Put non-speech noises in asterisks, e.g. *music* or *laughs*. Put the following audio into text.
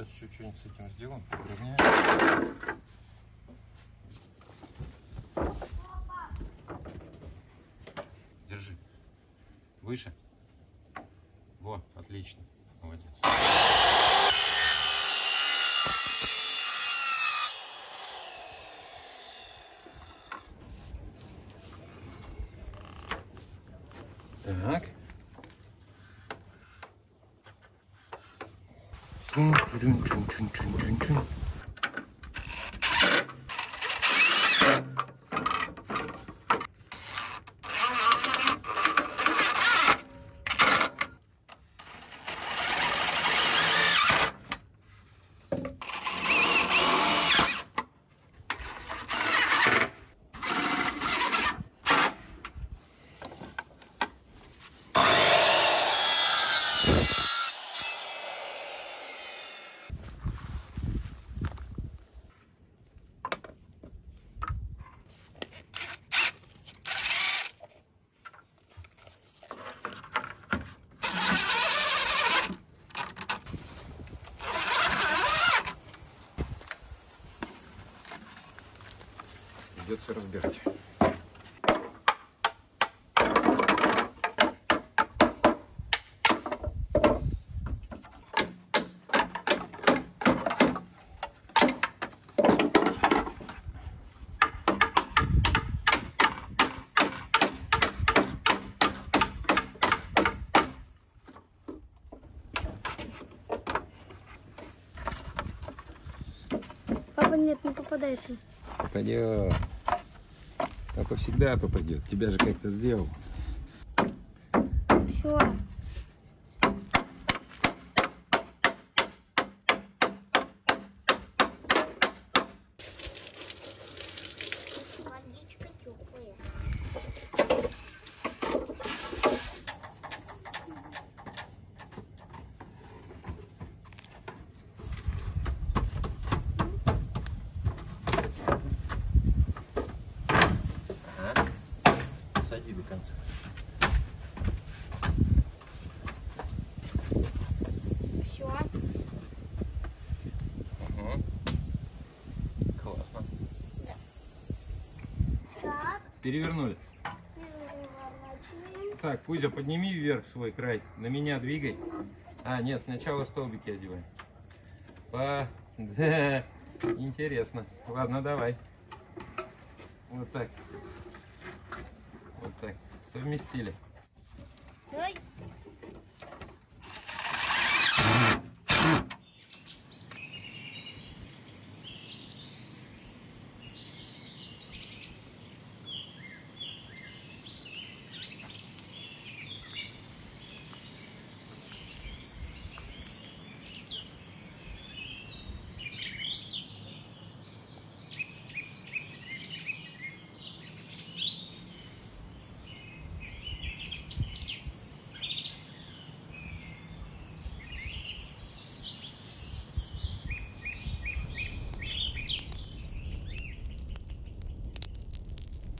Сейчас еще что-нибудь с этим сделаем. Подровняем. Держи. Выше. Во, отлично. Молодец. Так. 퉁퉁퉁퉁퉁퉁퉁퉁 Придется разбирать. Папа нет, не попадает. он. Попадет. Папа всегда попадет. Тебя же как-то сделал. Все. Конца. Все. Угу. Классно. Так. Перевернули. переворачиваем. Так, Фузя, подними вверх свой край. На меня двигай. А, нет, сначала столбики одевай. По... Да, *laughs* интересно. Ладно, давай. Вот так. Вот так. Совместили. Давай.